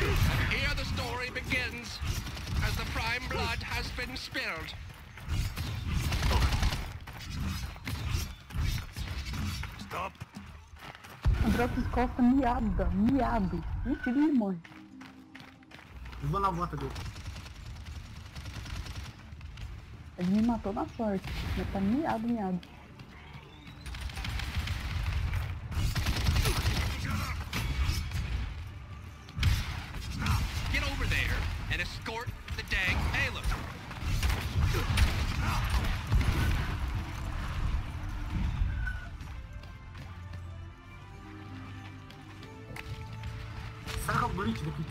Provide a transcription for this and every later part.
Here the story begins, as the prime blood has been spilled. Stop. O Drops costa miada, miado. Ixi, ele morre. Eu vou na volta dele. Ele me matou na sorte. Ele tá miado, miado.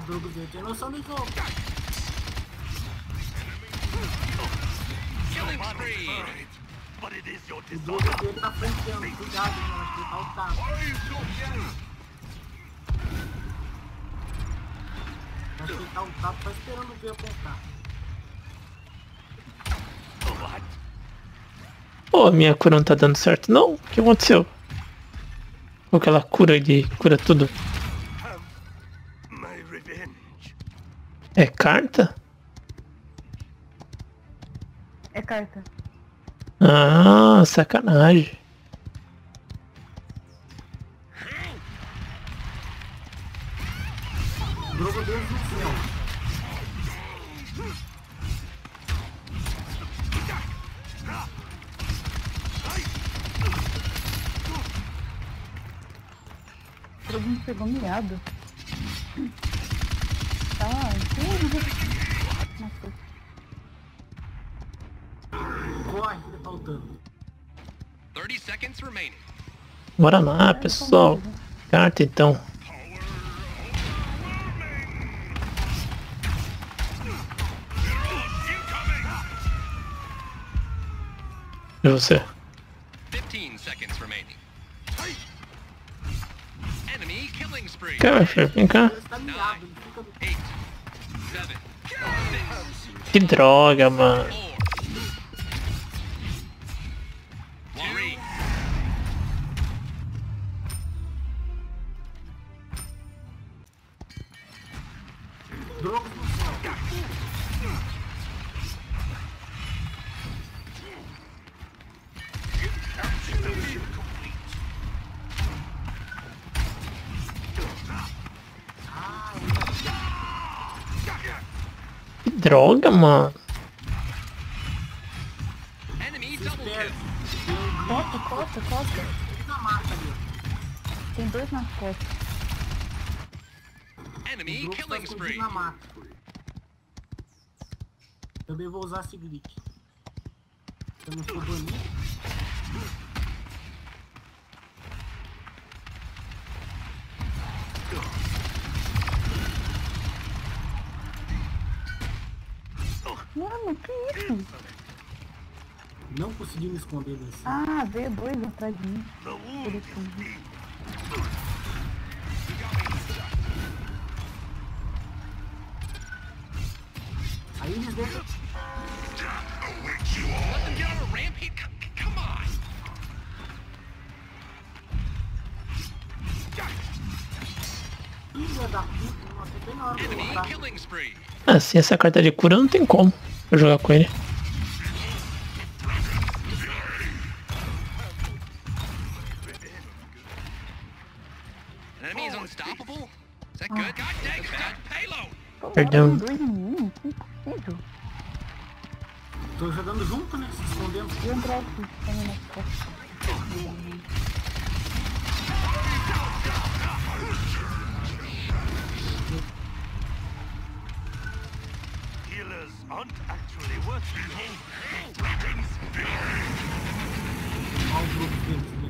o Drogo dele, tem noção do jogo. Killing spree. But it is your O desire. Drogo dele tá flanqueando, cuidado, mano, acho que ele tá ultado. Acho que ele tá ultado, tá esperando ver apontar. What? Pô, minha cura não tá dando certo não? O que aconteceu? Com aquela cura de cura tudo. É carta? É carta. Ah, sacanagem. O Drogo dele no céu. O Drogo me pegou miado. Tá, tudo. Nossa, Lutando. 30 seconds remaining. Bora lá, pessoal. Carta então. E você? 15 seconds remaining. Enemy killing spree. Filho, vem cá. Que droga, mano. Droga, mano. enemy double kill. Costa, costa, costa. Ele na mata ali. Tem dois nas costas. O Enemy tá killing spree. na mata. Também vou usar esse glitch. Eu não for banido. Mano, que isso? Não consegui me esconder nesse. Ah, veio dois atrás de mim. Aí eles deixam. Filha da puta, nossa, bem na hora de Enemy Assim, essa carta de cura não tem como eu jogar com ele. An dealers aren't actually worth it. Outlook gives me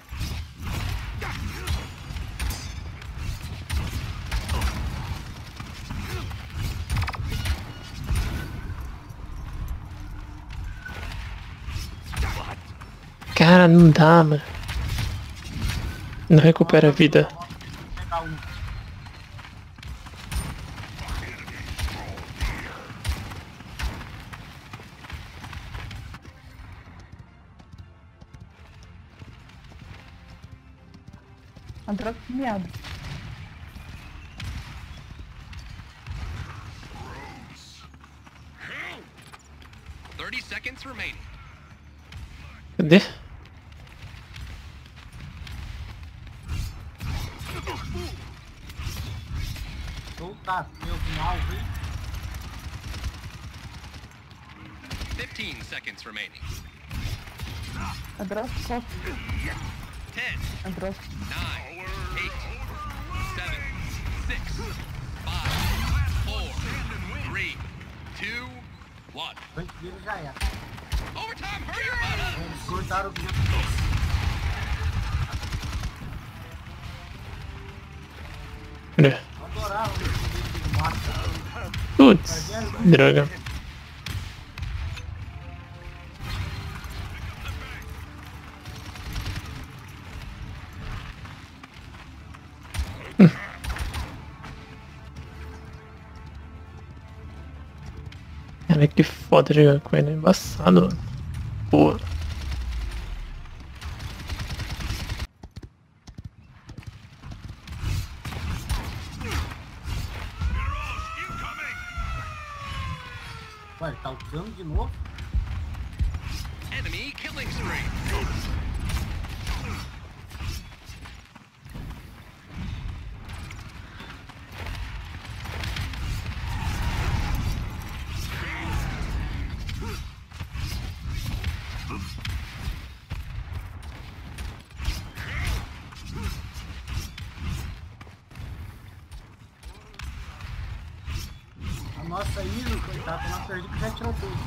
não dá, mano. Não recupera a vida. Androx seconds remaining. Cadê? seconds remaining. Soft. 10, 9, 8, 7, 6, 5, 4, 3, 2, 1. Overtime, hurry up! Putz, droga. Cara, que foda jogar com ele, é embaçado, mano. Pô. Ué, tá usando de novo? Enemy killing spree. Já tirou tudo.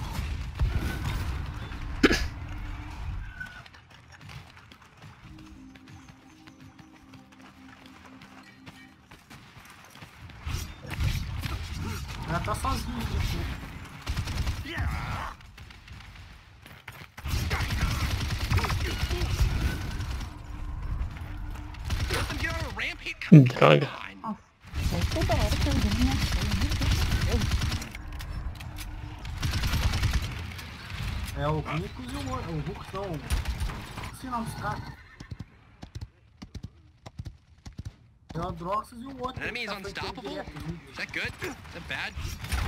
Ela tá sozinha aqui. Droga. É o Rucos e o. O Rucos não. Esqueci o nome dos caras. É o Droxus e o outro. Que tá unstoppable? Is that good? Is that bad?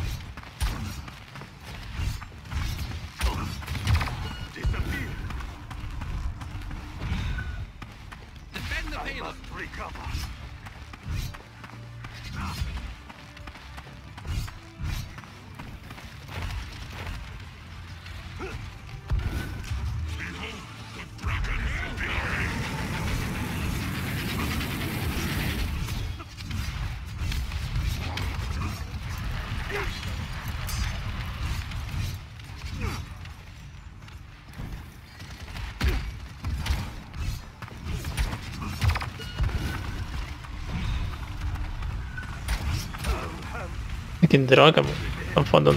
Que droga, mano. Tá foda, é.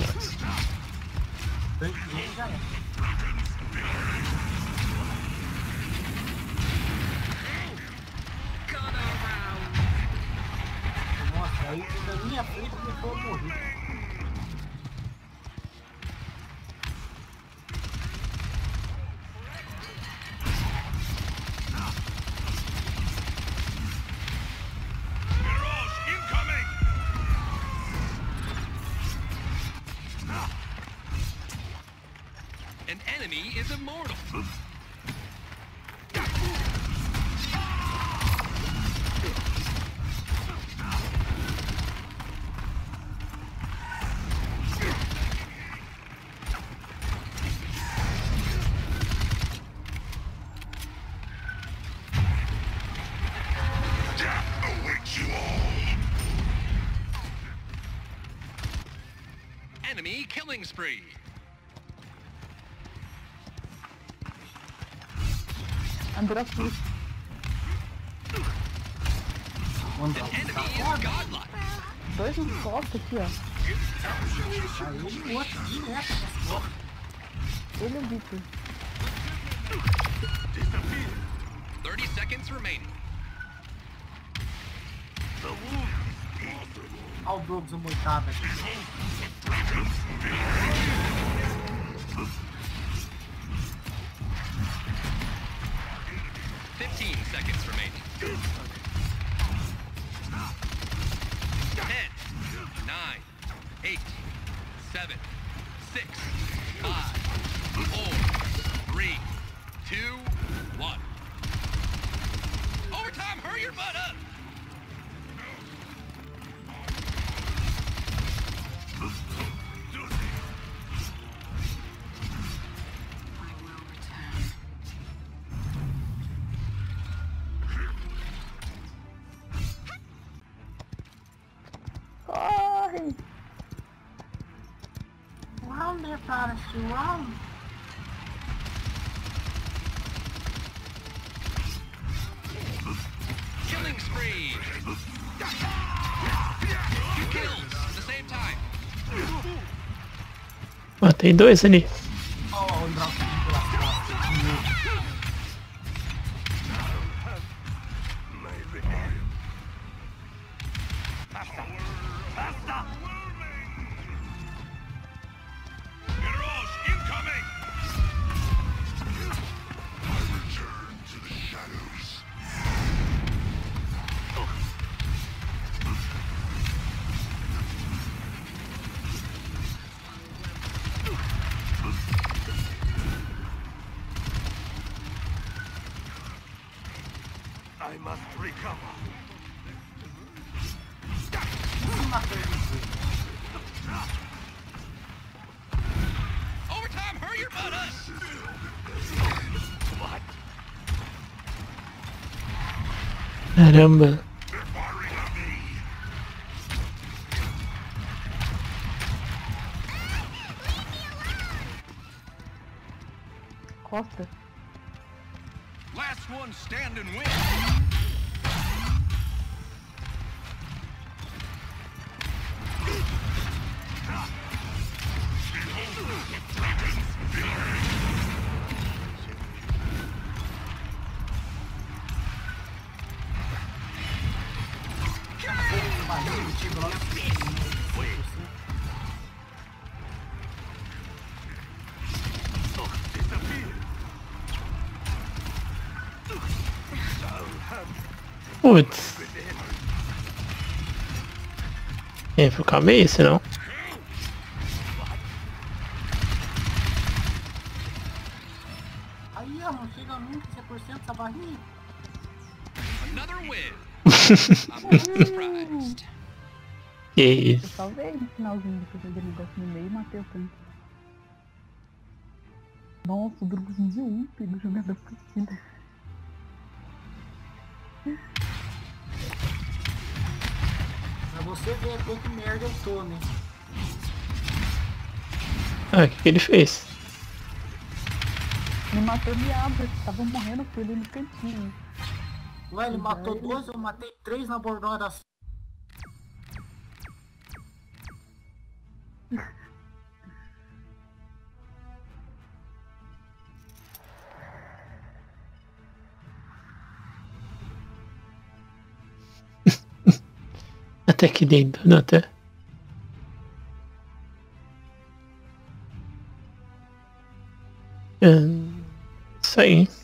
Nossa, aí na minha frente e deixou eu morrer. An enemy is immortal. Death awaits you all. Enemy killing spree. Is foda. godlike. dois nos costas aqui, ó. Aí o outro direto nas costas. Ele é o Victor. Disappear! 30 seconds remaining. The wound is deep. Olha o Brooks moitado aqui. 15 seconds remaining. 10, 9, 8, 7, 6, 5, 4, 3, 2, 1. Overtime, hurry your butt up! Round. Killing spree! Two kills at the same time. Matei dois ali. I must recover. Overtime, hurry about us! Caramba. Putz. Quem foi calma aí, senão. Aí, ó, não chega nunca 100% essa barrinha. Another win. I'm not surprised. Que Eu isso. salvei no finalzinho depois eu dele desce no meio e matei o tanque. Nossa, o Drugozinho de um pegou jogada partida. Pra você ver que merda eu tô, né? Ah, o que, que ele fez? Me matou diabo, tava morrendo por ele no cantinho. Ué, ele matou dois, eu matei três na bordona até aqui dentro, não até. Hum, isso aí.